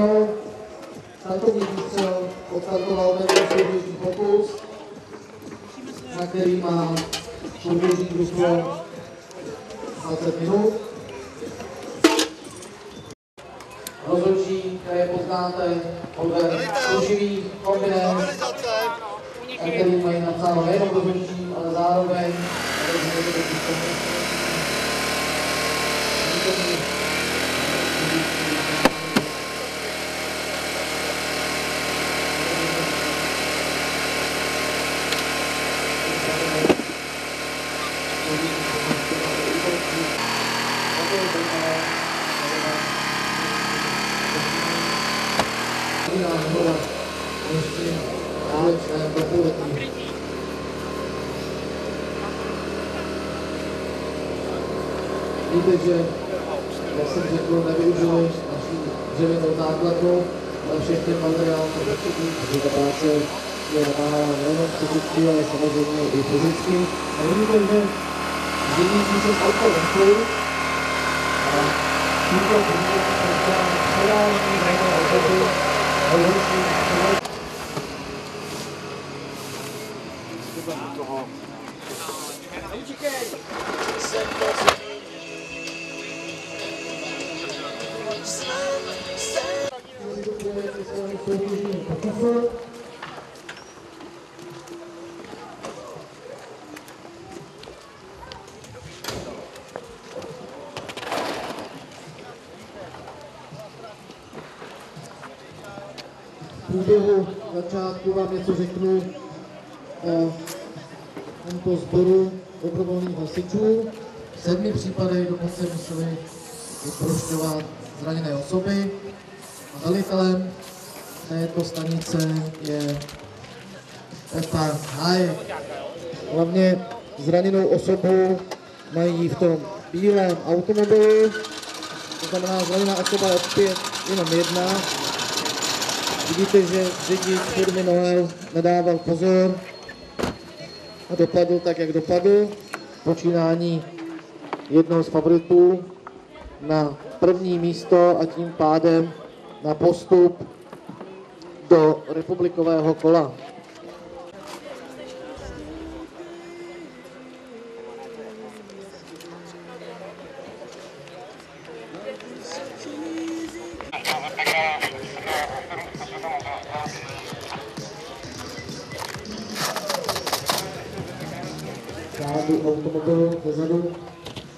zvládnou. Startovní výstřel odstartoval ten souběžný pokus, na který má souběžný družstvo 20 minut. Rozhodčí, které poznáte podle služivých kombinés, na který mají napsáno nejenom rozhodčí, ale zároveň jiná Víte, že, jak jsem řekl, nevyužili naši dřevěnou základnu, ale všechny materiál to potřební, takže ta práce je namáhána nejenom fyzicky, ale samozřejmě i fyzicky. A vidíte, že zimníci se z auta venku a tímto předávání hrajné osoby rozhodčí V průběhu začátku vám něco řeknu o tomto sboru dobrovolných hasičů. V sedmi případech dokonce museli vyprošťovat zraněné osoby. A velitelem této stanice je Pepa Hájek. Hlavně zraněnou osobu mají v tom bílém automobilu, to znamená zraněná osoba je opět jenom jedna. Vidíte, že řidič firmy Noel nedával pozor a dopadl tak, jak dopadl. Počínání jednoho z favoritů na první místo a tím pádem na postup do republikového kola. Žádný automobil zezadu,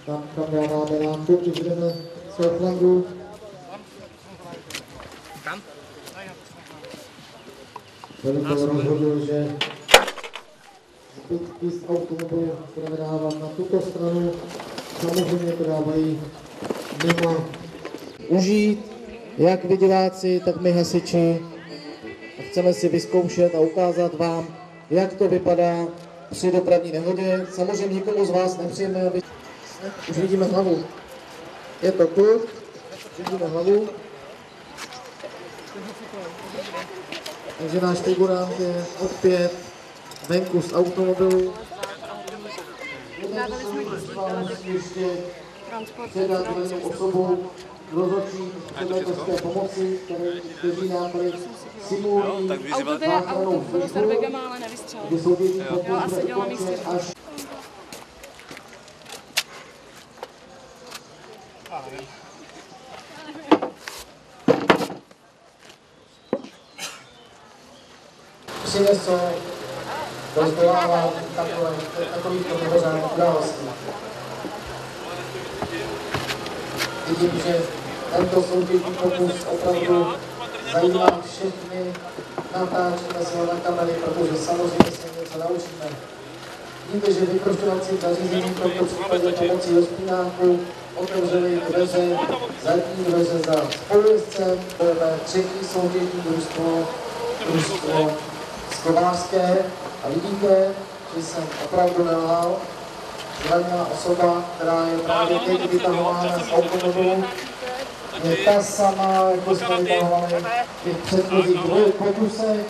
tam, kam dáváme lámku, když jdeme z flangu. Velitel rozhodl, že zbytky z automobilu budeme dávat na tuto stranu. Samozřejmě to dávají mimo užít, jak vy diváci, tak my hasiči. A chceme si vyzkoušet a ukázat vám, jak to vypadá při dopravní nehodě. Samozřejmě nikomu z vás nepřijeme, aby... Už vidíme hlavu. Je to tu, vidíme hlavu. Takže náš figurant je opět venku z automobilu. Ještě předat osobu rozhodčí předatelské pomoci, které, kteří nám tady simulují Auto to je auto, bylo s airbagama, ale nevystřelil. kdy soutěží pokud Jo, a bude seděla ukončen místě. až přinesou do takové, takovýchto mimořádných událostí. Vidím, že tento soutěžní pokus opravdu zajímá všechny. Natáčíme si na kamery, protože samozřejmě se něco naučíme. Víte, že vyprošťovací zařízení v tomto případě pomocí rozpínánku otevřeli dveře, zadní dveře za spolujezdcem, budeme třetí soutěžní družstvo, družstvo Skovářské a vidíte, že jsem opravdu nelhal. Zraněná osoba, která je právě teď vytahována z automobilu, je ta sama, jako jsme vytahovali v těch předchozích dvou pokusech.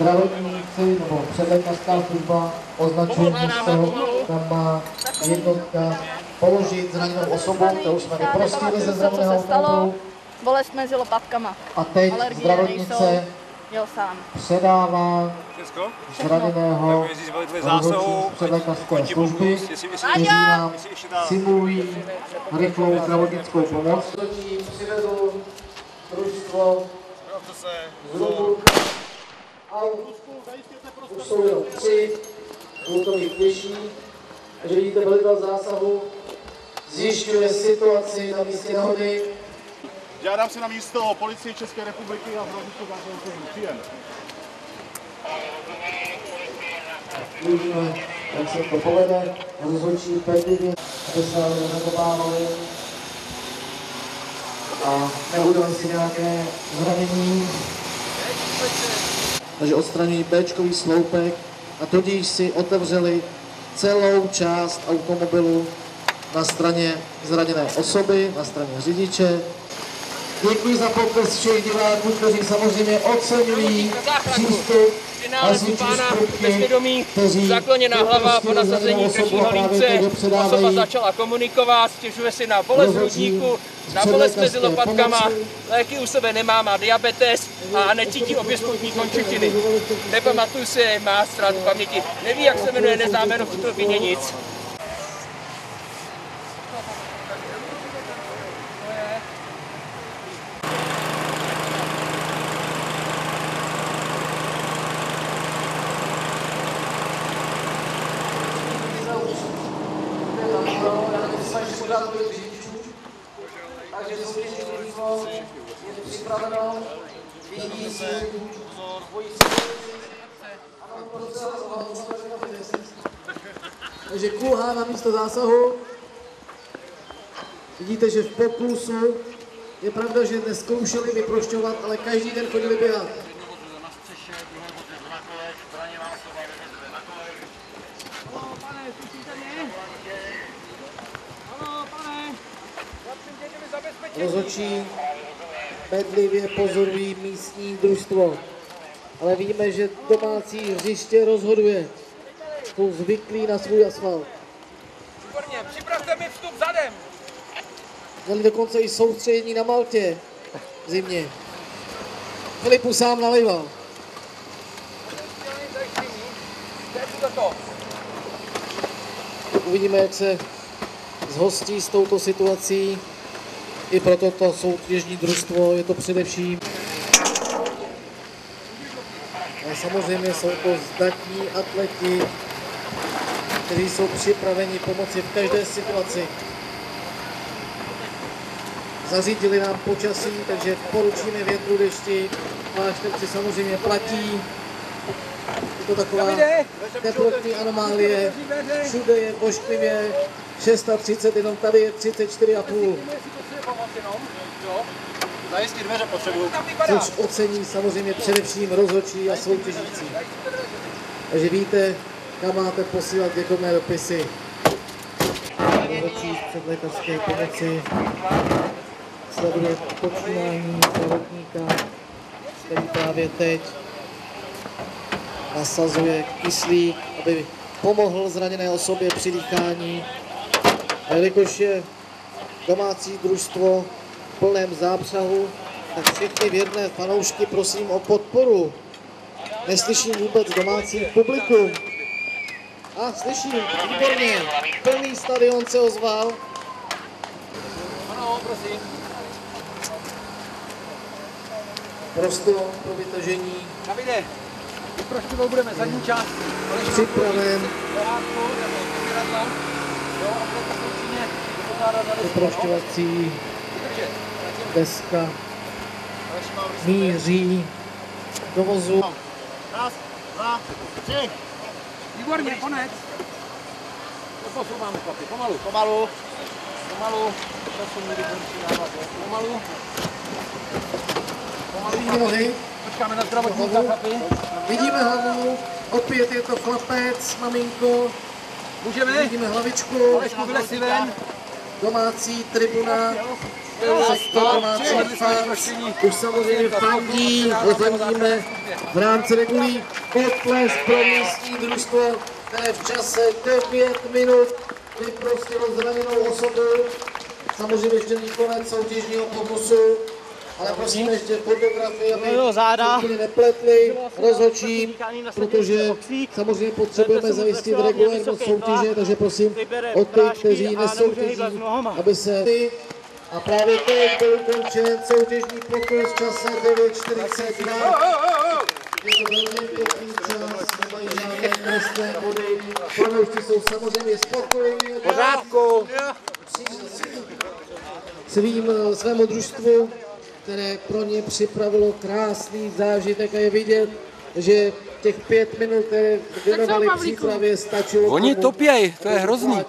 Zdravotníci nebo předlékařská služba označují místo, tam má jednotka položit zraněnou osobu, kterou jsme vyprostili ze zraněného co se stalo. automobilu. Bolest mezi lopatkama. A teď Alergie zdravotnice nejsou. Jel sám. předává Všechno? zraněného Tak jestli zvolili rozhodčí zásahu, z předlékařské služby, kteří nám simulují rychlou zdravotnickou pomoc. Přivedl družstvo z Rubu. Aut. Už jsou jenom tři, budou to mít těžší. Takže vidíte, velitel zásahu zjišťuje situaci na místě nehody. Žádám se na místo policie České republiky a zdravotnickou záchrannou Příjem. Jak se to povede. Rozhodčí pevně, aby se nezabávali. A nebudou si nějaké zranění. Takže odstraňují Bčkový sloupek a tudíž si otevřeli celou část automobilu na straně zraněné osoby, na straně řidiče. Děkuji za potlesk všech diváků, kteří samozřejmě oceňují přístup hasičů pána bezvědomí, kteří zakloněná hlava po vyprostili nasazení a holínce. teď Osoba začala komunikovat, stěžuje si na bolest hrudníku, na bolest mezi lopatkama, léky u sebe nemá, má diabetes a necítí obě spodní končetiny. Nepamatuju si, má ztrátu paměti. Neví, jak se jmenuje, nezná jméno v tuto nic. Takže kulhá na místo zásahu. Vidíte, že v pokusu je pravda, že neskoušeli vyprošťovat, ale každý den chodili běhat. Rozhodčí bedlivě pozorují místní družstvo. Ale víme, že domácí hřiště rozhoduje. Jsou zvyklí na svůj asfalt. Výborně, připravte mi vstup zadem. Měli dokonce i soustředění na Maltě v zimě. Filipu sám nalival. Uvidíme, jak se zhostí s touto situací. I pro toto soutěžní družstvo je to především. A samozřejmě jsou to zdatní atleti, kteří jsou připraveni pomoci v každé situaci. Zařídili nám počasí, takže poručíme větru, dešti. Pláštěvci samozřejmě platí. Je to taková teplotní anomálie. Všude je pošklivě 630, jenom tady je 34,5. Dveře. Což ocení samozřejmě především rozhodčí a soutěžící. Takže víte, kam máte posílat děkovné dopisy. Rozhodčí z předlékařské pomoci sleduje počínání zdravotníka, který právě teď nasazuje kyslík, aby pomohl zraněné osobě při dýchání. A jelikož je domácí družstvo v plném zápřahu, tak všechny věrné fanoušky prosím o podporu. Neslyším vůbec domácí publikum. A slyším, výborně, plný stadion se ozval. Ano, prosím. Prostor pro vytažení Davide, vyprošťovat budeme zadní část. připraven, nebo. Jo, a to Vydržet. deska míří do vozu. Raz, dva, tři. Výborně, konec. Posouvám chlapi, pomalu. Pomalu. Pomalu. Času končí dávat. Pomalu. Vidíme nohy, Počkáme na zdravotníka, chlapi. vidíme hlavu, opět je to chlapec, maminko, Můžeme? vidíme hlavičku, Alešku, vylez si ven. Domácí tribuna, domácí fans, už samozřejmě fandí, fandíme v rámci regulí potlesk pro místní družstvo, které v čase 9 minut. Vyprostil zraněnou osobu. Samozřejmě ještě není konec soutěžního pokusu, ale prosím ještě fotografii, aby No záda. nepletli rozhodčím, protože samozřejmě potřebujeme zajistit regulérnost soutěže, takže prosím o ty, kteří nesoutěží, aby se a právě teď byl ukončen soutěžní pokus v čase 9.42. Je to velmi pěkný čas, nemají žádné trestné body. Fanoušci jsou samozřejmě spokojení. Pořádku. Svým eh, svému družstvu, které pro ně připravilo krásný zážitek a je vidět, že těch pět minut, které věnovali přípravě, stačilo. Oni tomu, topěj, to je hrozný.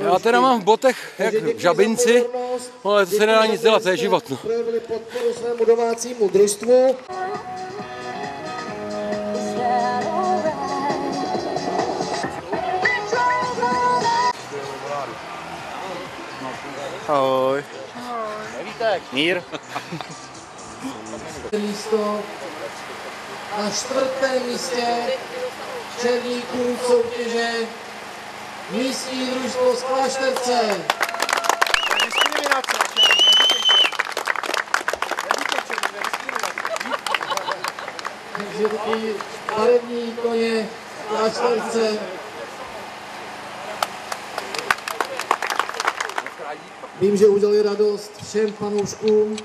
Já teda mám v botech jak v žabinci, ale to se nedá nic to, dělat, to je život. No. Projevili podporu svému domácímu družstvu. Ahoj. Mír. místo na čtvrtém místě černíků soutěže místní družstvo z Klášterce. Takže taky barevní koně Klášterce. Vím, že udělali radost všem fanouškům.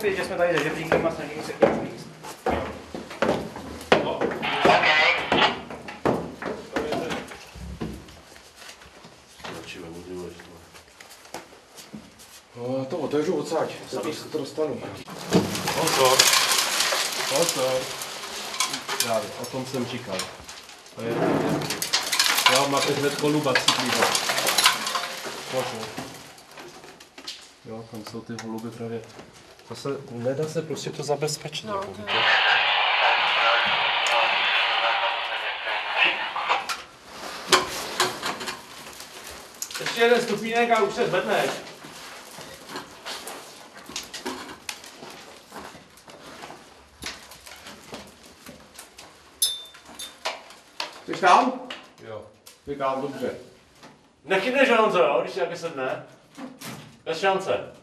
Nakopit, že jsme tady za žebříkem a snažíme se víc. No, to otevřu odsaď, aby se to dostanu. Pozor, pozor. Já, o tom jsem říkal. To je Jo, máte hned holuba citlivá. Pozor. Jo, tam jsou ty holuby právě. To se, nedá se prostě to zabezpečit, no, jako víte. Ještě jeden stupínek a už se zvedneš. Jsi tam? Jo. Říkám, dobře. Nechybneš Honzo, jo, když si taky sedne. Bez šance.